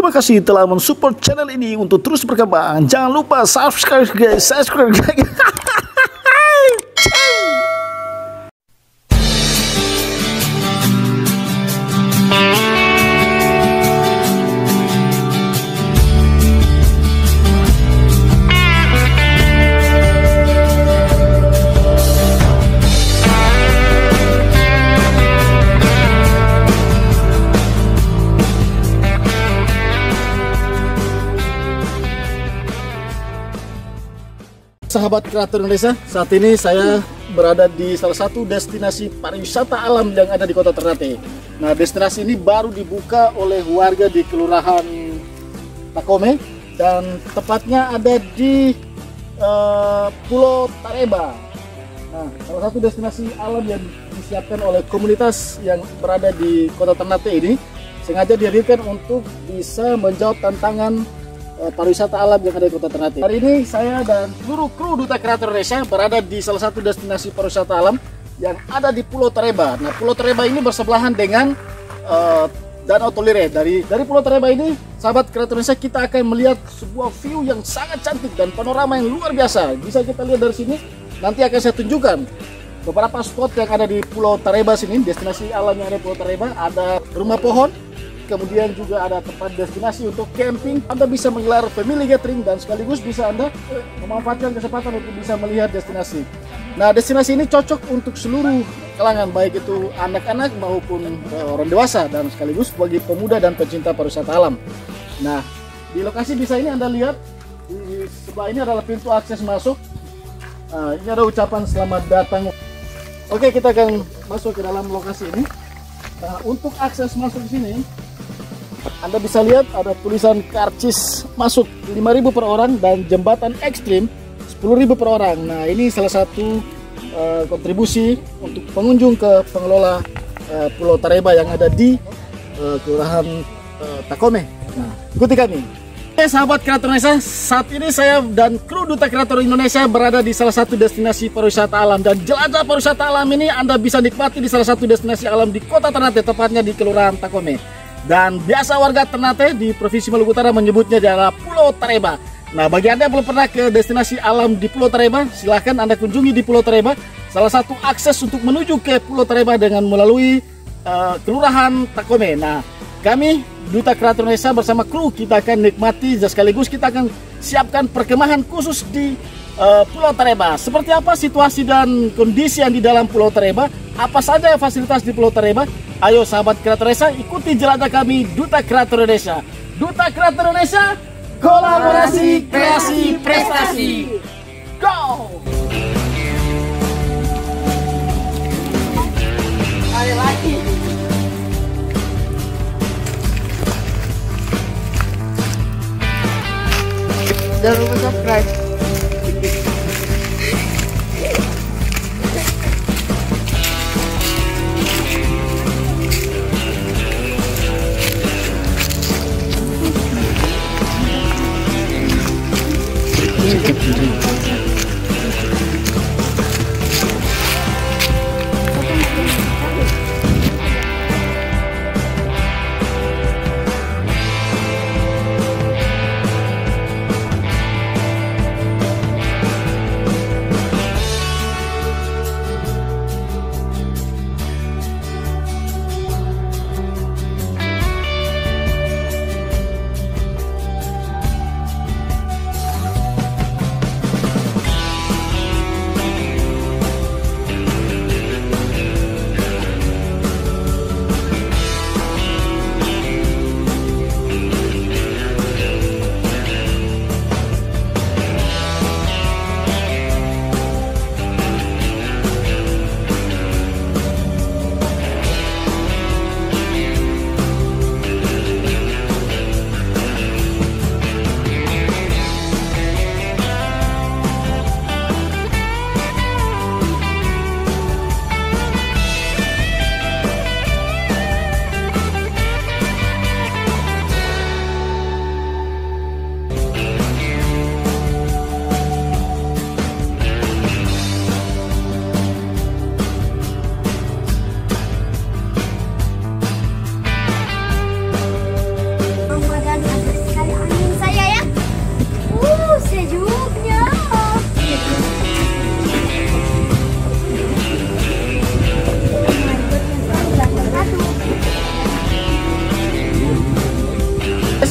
Terima kasih telah mensupport channel ini untuk terus berkembang. Jangan lupa subscribe guys, subscribe guys. Sahabat kreator Indonesia, saat ini saya berada di salah satu destinasi pariwisata alam yang ada di kota Ternate. Nah, destinasi ini baru dibuka oleh warga di Kelurahan Takome dan tepatnya ada di uh, Pulau Tareba. Nah, salah satu destinasi alam yang disiapkan oleh komunitas yang berada di kota Ternate ini sengaja dihadirkan untuk bisa menjawab tantangan pariwisata alam yang ada di Kota Ternate. Hari ini saya dan seluruh kru Duta Kreator Indonesia berada di salah satu destinasi pariwisata alam yang ada di Pulau Tereba. Nah, Pulau Tereba ini bersebelahan dengan uh, Danau Tolire. Dari dari Pulau Tereba ini, sahabat kreator Indonesia kita akan melihat sebuah view yang sangat cantik dan panorama yang luar biasa. Bisa kita lihat dari sini. Nanti akan saya tunjukkan beberapa spot yang ada di Pulau Tereba sini, destinasi alam yang ada di Pulau Tereba. Ada rumah pohon, kemudian juga ada tempat destinasi untuk camping. Anda bisa menggelar family gathering dan sekaligus bisa Anda memanfaatkan kesempatan untuk bisa melihat destinasi. Nah, destinasi ini cocok untuk seluruh kalangan, baik itu anak-anak maupun uh, orang dewasa dan sekaligus bagi pemuda dan pecinta pariwisata alam. Nah, di lokasi bisa ini Anda lihat di sebelah ini adalah pintu akses masuk. Nah, ini ada ucapan selamat datang. Oke, kita akan masuk ke dalam lokasi ini. Nah, untuk akses masuk ke sini, anda bisa lihat ada tulisan karcis masuk 5000 per orang dan jembatan ekstrim 10.000 per orang. Nah, ini salah satu uh, kontribusi untuk pengunjung ke pengelola uh, Pulau Tareba yang ada di uh, Kelurahan uh, Takome. Nah, ikuti kami. Oke, sahabat kreator Indonesia, saat ini saya dan kru Duta Kreator Indonesia berada di salah satu destinasi pariwisata alam dan jelajah pariwisata alam ini Anda bisa nikmati di salah satu destinasi alam di Kota Ternate, tepatnya di Kelurahan Takome. Dan biasa warga Ternate di Provinsi Maluku Utara menyebutnya adalah Pulau Tareba. Nah, bagi Anda yang belum pernah ke destinasi alam di Pulau Tareba, silahkan Anda kunjungi di Pulau Tareba. Salah satu akses untuk menuju ke Pulau Tareba dengan melalui uh, Kelurahan Takome. Nah, kami Duta Kreator Indonesia bersama kru kita akan nikmati dan sekaligus kita akan siapkan perkemahan khusus di uh, Pulau Tareba. Seperti apa situasi dan kondisi yang di dalam Pulau Tareba? Apa saja fasilitas di Pulau Tareba? Ayo sahabat Kreator Indonesia, ikuti jelajah kami Duta Kreator Indonesia. Duta Kreator Indonesia, kolaborasi, kreasi, prestasi. Go! Jangan lupa subscribe.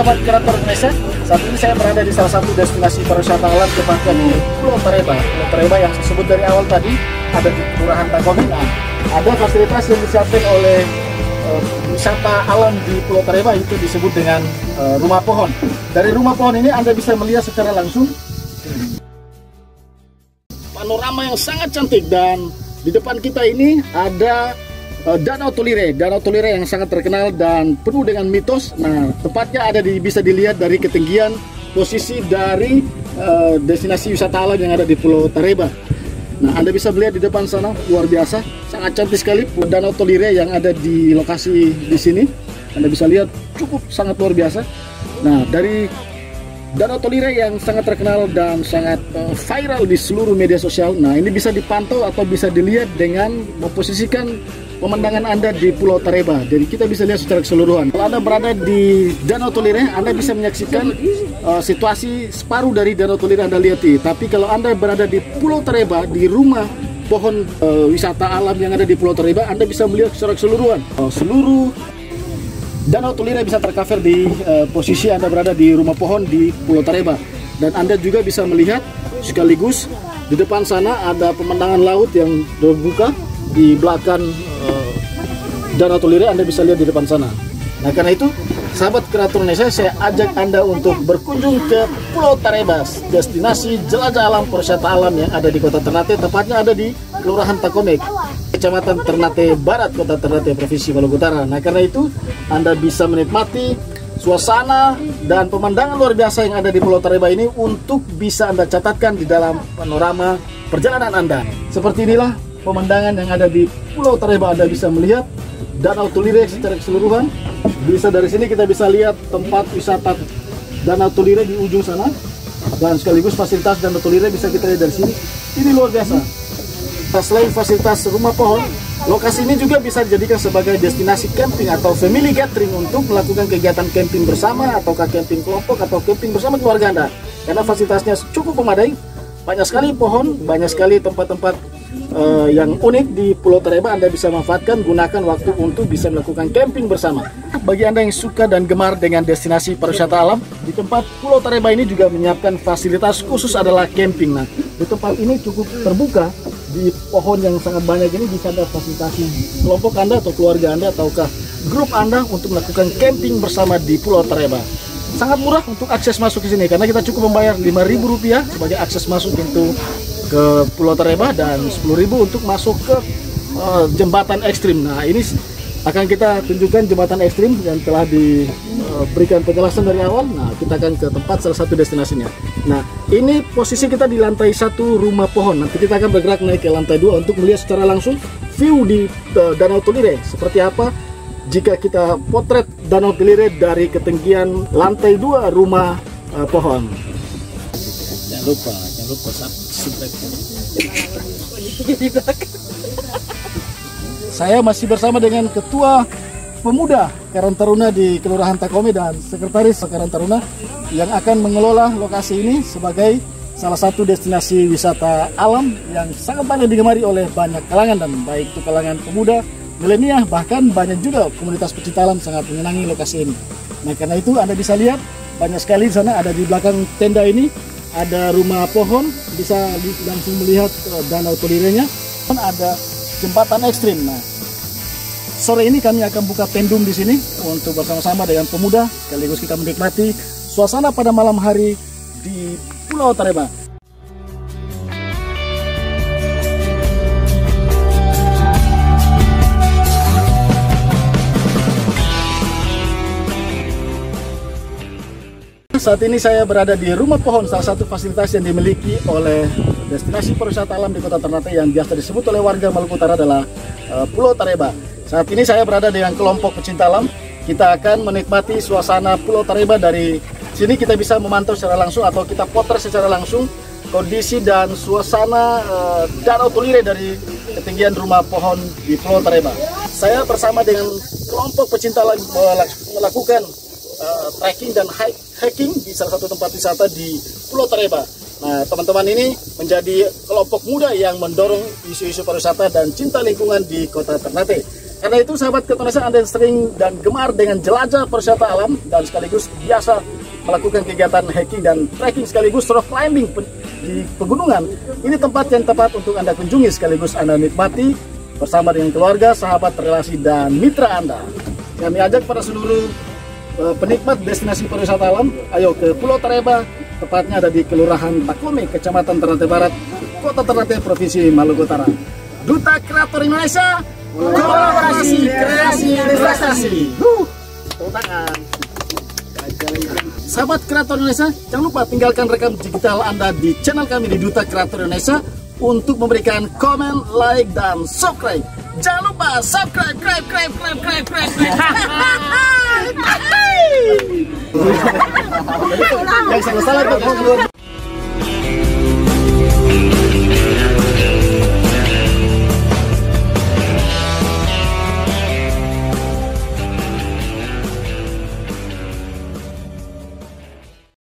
Sahabat kreator Indonesia, saat ini saya berada di salah satu destinasi pariwisata alam tepatnya di Pulau Tereba. Pulau Tereba yang saya sebut dari awal tadi ada di Kelurahan Tangkomin. Nah, ada fasilitas yang disiapkan oleh uh, wisata alam di Pulau Tereba itu disebut dengan uh, rumah pohon. Dari rumah pohon ini Anda bisa melihat secara langsung panorama yang sangat cantik dan di depan kita ini ada Danau Tulire, Danau Tulire yang sangat terkenal dan penuh dengan mitos. Nah, tepatnya ada di bisa dilihat dari ketinggian posisi dari uh, destinasi wisata alam yang ada di Pulau Tareba. Nah, Anda bisa melihat di depan sana luar biasa, sangat cantik sekali Danau Tulire yang ada di lokasi di sini. Anda bisa lihat cukup sangat luar biasa. Nah, dari Danau Tolire yang sangat terkenal dan sangat uh, viral di seluruh media sosial. Nah, ini bisa dipantau atau bisa dilihat dengan memposisikan pemandangan Anda di Pulau Tareba. Jadi kita bisa lihat secara keseluruhan. Kalau Anda berada di Danau Tolire, Anda bisa menyaksikan uh, situasi separuh dari Danau Tolire Anda lihat. Tapi kalau Anda berada di Pulau Tareba di rumah pohon uh, wisata alam yang ada di Pulau Tareba, Anda bisa melihat secara keseluruhan. Uh, seluruh Danau Tulire bisa tercover di uh, posisi Anda berada di rumah pohon di Pulau Tareba. Dan Anda juga bisa melihat sekaligus di depan sana ada pemandangan laut yang terbuka di belakang uh, Danau Tulire Anda bisa lihat di depan sana. Nah karena itu sahabat kreator Indonesia saya ajak Anda untuk berkunjung ke Pulau Tarebas, destinasi jelajah alam perwisata alam yang ada di kota Ternate, tepatnya ada di Kelurahan Takomek, Kecamatan Ternate Barat, Kota Ternate, Provinsi Maluku Utara. Nah karena itu Anda bisa menikmati suasana dan pemandangan luar biasa yang ada di Pulau Tareba ini untuk bisa Anda catatkan di dalam panorama perjalanan Anda. Seperti inilah pemandangan yang ada di Pulau Tareba Anda bisa melihat Danau Tulire secara keseluruhan. Bisa dari sini kita bisa lihat tempat wisata Danau Tulire di ujung sana. Dan sekaligus fasilitas Danau Tulire bisa kita lihat dari sini. Ini luar biasa. Selain fasilitas rumah pohon lokasi ini juga bisa dijadikan sebagai destinasi camping atau family gathering untuk melakukan kegiatan camping bersama atau camping kelompok atau camping bersama keluarga Anda. Karena fasilitasnya cukup memadai banyak sekali pohon banyak sekali tempat-tempat uh, yang unik di Pulau Tereba Anda bisa manfaatkan gunakan waktu untuk bisa melakukan camping bersama. Bagi Anda yang suka dan gemar dengan destinasi pariwisata alam, di tempat Pulau Tereba ini juga menyiapkan fasilitas khusus adalah camping. Nah, di tempat ini cukup terbuka di pohon yang sangat banyak ini bisa ada fasilitasi kelompok Anda atau keluarga Anda ataukah grup Anda untuk melakukan camping bersama di Pulau Tereba. Sangat murah untuk akses masuk ke sini karena kita cukup membayar Rp5.000 sebagai akses masuk pintu ke Pulau Tereba dan 10.000 untuk masuk ke uh, jembatan ekstrim. Nah, ini akan kita tunjukkan jembatan ekstrim yang telah diberikan penjelasan dari awal. Nah, kita akan ke tempat salah satu destinasinya. Nah, ini posisi kita di lantai satu rumah pohon. Nanti kita akan bergerak naik ke lantai dua untuk melihat secara langsung view di uh, Danau Tulire seperti apa jika kita potret Danau Tulire dari ketinggian lantai dua rumah uh, pohon. Jangan lupa, jangan lupa subscribe. Saya masih bersama dengan Ketua Pemuda Karang Taruna di Kelurahan Takome dan Sekretaris Karang Taruna yang akan mengelola lokasi ini sebagai salah satu destinasi wisata alam yang sangat banyak digemari oleh banyak kalangan dan baik itu kalangan pemuda, milenial bahkan banyak juga komunitas pecinta alam sangat menyenangi lokasi ini. Nah karena itu Anda bisa lihat banyak sekali di sana ada di belakang tenda ini ada rumah pohon bisa langsung melihat uh, danau Tolirenya dan ada jembatan ekstrim. Nah, sore ini kami akan buka tendum di sini untuk bersama-sama dengan pemuda sekaligus kita menikmati suasana pada malam hari di Pulau Tareba. Saat ini saya berada di Rumah Pohon, salah satu fasilitas yang dimiliki oleh destinasi pariwisata alam di Kota Ternate yang biasa disebut oleh warga Maluku Utara adalah uh, Pulau Tareba. Saat ini saya berada dengan kelompok pecinta alam. Kita akan menikmati suasana Pulau Tareba dari sini kita bisa memantau secara langsung atau kita potret secara langsung kondisi dan suasana uh, Danau Tulire dari ketinggian rumah pohon di Pulau Tareba. Saya bersama dengan kelompok pecinta alam melakukan uh, trekking dan hike, hiking di salah satu tempat wisata di Pulau Tareba. Nah, teman-teman ini menjadi kelompok muda yang mendorong isu-isu pariwisata dan cinta lingkungan di Kota Ternate. Karena itu sahabat ketonesa Anda yang sering dan gemar dengan jelajah perwisata alam dan sekaligus biasa melakukan kegiatan hiking dan trekking sekaligus rock climbing di pegunungan. Ini tempat yang tepat untuk Anda kunjungi sekaligus Anda nikmati bersama dengan keluarga, sahabat, relasi, dan mitra Anda. Kami ajak para seluruh uh, penikmat destinasi pariwisata alam, ayo ke Pulau Tareba, tepatnya ada di Kelurahan Takome, Kecamatan Ternate Barat, Kota Ternate, Provinsi Maluku Utara. Duta Kreator Indonesia, kolaborasi, kreasi, tangan. Sahabat Kreator Indonesia, jangan lupa tinggalkan rekam digital Anda di channel kami di Duta Kreator Indonesia untuk memberikan komen, like, dan subscribe. Jangan lupa subscribe, subscribe, subscribe, subscribe, subscribe. Yang salah-salah